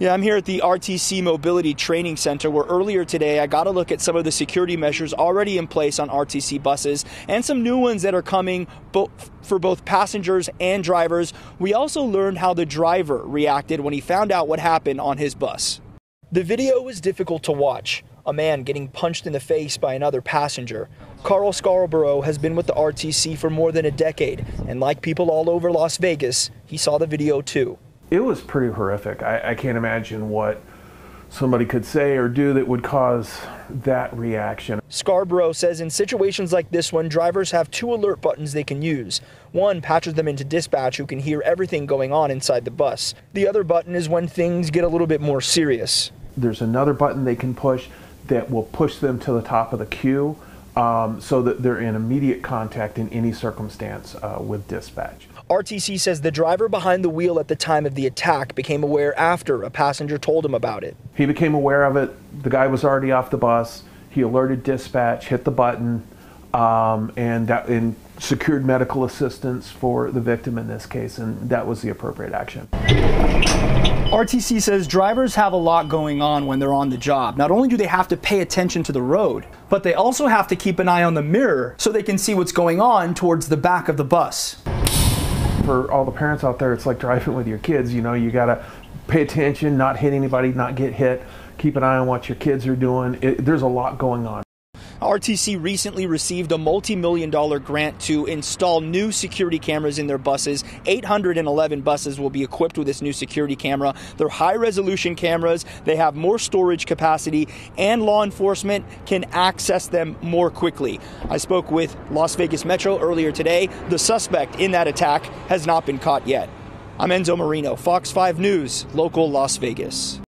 Yeah, I'm here at the RTC Mobility Training Center where earlier today I got a look at some of the security measures already in place on RTC buses and some new ones that are coming for both passengers and drivers. We also learned how the driver reacted when he found out what happened on his bus. The video was difficult to watch. A man getting punched in the face by another passenger. Carl Scarborough has been with the RTC for more than a decade, and like people all over Las Vegas, he saw the video too. It was pretty horrific. I, I can't imagine what somebody could say or do that would cause that reaction. Scarborough says in situations like this one, drivers have two alert buttons they can use. One patches them into dispatch who can hear everything going on inside the bus. The other button is when things get a little bit more serious. There's another button they can push that will push them to the top of the queue um, so that they're in immediate contact in any circumstance uh, with dispatch. RTC says the driver behind the wheel at the time of the attack became aware after a passenger told him about it. He became aware of it. The guy was already off the bus. He alerted dispatch, hit the button, um, and that and secured medical assistance for the victim in this case, and that was the appropriate action. RTC says drivers have a lot going on when they're on the job. Not only do they have to pay attention to the road, but they also have to keep an eye on the mirror so they can see what's going on towards the back of the bus. For all the parents out there, it's like driving with your kids. You know, you got to pay attention, not hit anybody, not get hit, keep an eye on what your kids are doing. It, there's a lot going on. RTC recently received a multi million dollar grant to install new security cameras in their buses. 811 buses will be equipped with this new security camera. They're high resolution cameras, they have more storage capacity, and law enforcement can access them more quickly. I spoke with Las Vegas Metro earlier today. The suspect in that attack has not been caught yet. I'm Enzo Marino, Fox 5 News, local Las Vegas.